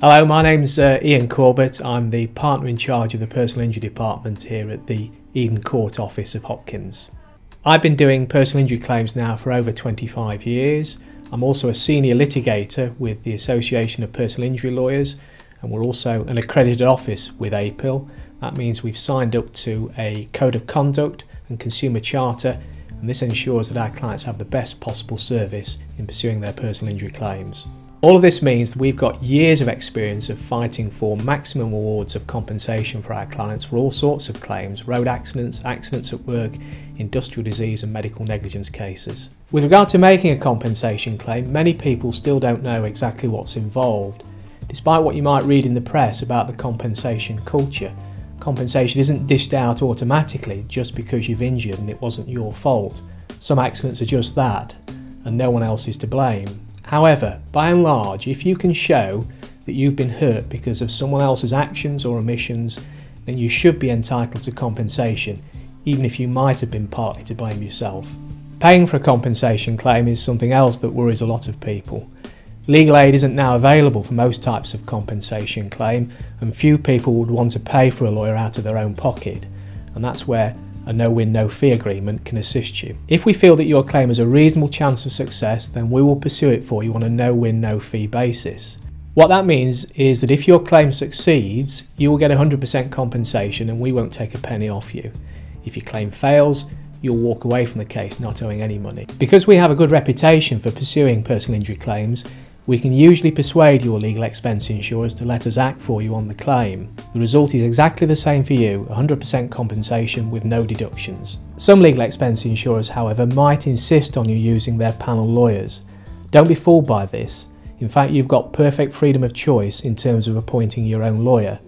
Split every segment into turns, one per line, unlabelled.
Hello, my name's uh, Ian Corbett. I'm the partner in charge of the personal injury department here at the Eden Court office of Hopkins. I've been doing personal injury claims now for over 25 years. I'm also a senior litigator with the Association of Personal Injury Lawyers and we're also an accredited office with APIL. That means we've signed up to a code of conduct and consumer charter and this ensures that our clients have the best possible service in pursuing their personal injury claims. All of this means that we've got years of experience of fighting for maximum awards of compensation for our clients for all sorts of claims, road accidents, accidents at work, industrial disease and medical negligence cases. With regard to making a compensation claim, many people still don't know exactly what's involved. Despite what you might read in the press about the compensation culture, compensation isn't dished out automatically just because you've injured and it wasn't your fault. Some accidents are just that, and no one else is to blame. However, by and large, if you can show that you've been hurt because of someone else's actions or omissions, then you should be entitled to compensation, even if you might have been partly to blame yourself. Paying for a compensation claim is something else that worries a lot of people. Legal aid isn't now available for most types of compensation claim, and few people would want to pay for a lawyer out of their own pocket, and that's where a no-win no-fee agreement can assist you. If we feel that your claim has a reasonable chance of success then we will pursue it for you on a no-win no-fee basis. What that means is that if your claim succeeds you will get 100% compensation and we won't take a penny off you. If your claim fails you'll walk away from the case not owing any money. Because we have a good reputation for pursuing personal injury claims we can usually persuade your legal expense insurers to let us act for you on the claim. The result is exactly the same for you, 100% compensation with no deductions. Some legal expense insurers, however, might insist on you using their panel lawyers. Don't be fooled by this. In fact, you've got perfect freedom of choice in terms of appointing your own lawyer.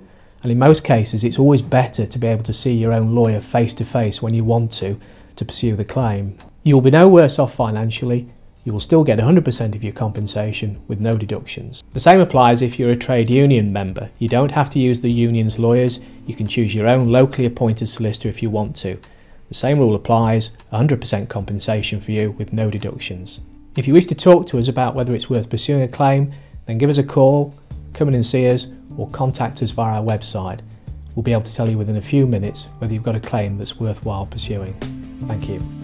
And in most cases, it's always better to be able to see your own lawyer face to face when you want to, to pursue the claim. You will be no worse off financially you will still get 100% of your compensation with no deductions. The same applies if you're a trade union member. You don't have to use the union's lawyers, you can choose your own locally appointed solicitor if you want to. The same rule applies, 100% compensation for you with no deductions. If you wish to talk to us about whether it's worth pursuing a claim, then give us a call, come in and see us, or contact us via our website. We'll be able to tell you within a few minutes whether you've got a claim that's worthwhile pursuing. Thank you.